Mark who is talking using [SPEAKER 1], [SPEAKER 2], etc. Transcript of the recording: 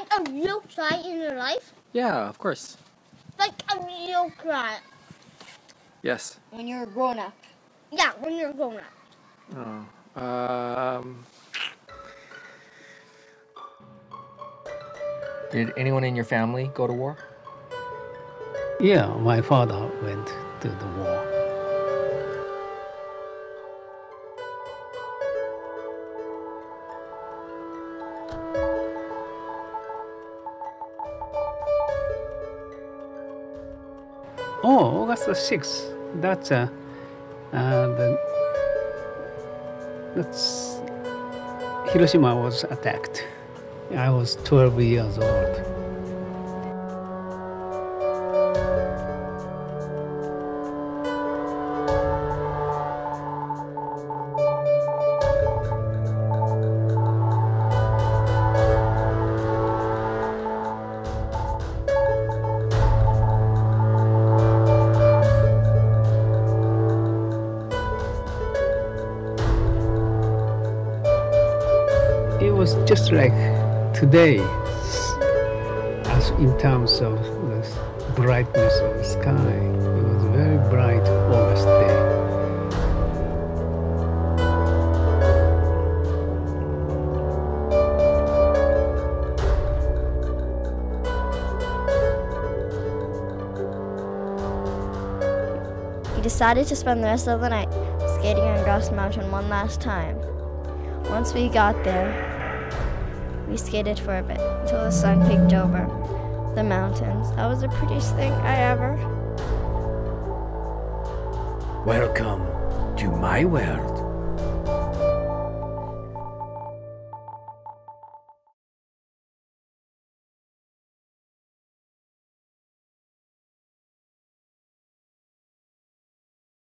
[SPEAKER 1] Like a real cry in your life?
[SPEAKER 2] Yeah, of course.
[SPEAKER 1] Like a real cry.
[SPEAKER 2] Yes.
[SPEAKER 3] When you're a grown up.
[SPEAKER 1] Yeah, when you're grown up.
[SPEAKER 2] Oh. Um.
[SPEAKER 4] Did anyone in your family go to war?
[SPEAKER 5] Yeah, my father went to the war. Oh, August 6th. That's uh, uh, the that's Hiroshima was attacked. I was 12 years old. It was just like today, as in terms of the brightness of the sky. It was a very bright August day.
[SPEAKER 6] He decided to spend the rest of the night skating on Grouse Mountain one last time. Once we got there, we skated for a bit until the sun peeked over the mountains. That was the prettiest thing I ever.
[SPEAKER 7] Welcome to my world.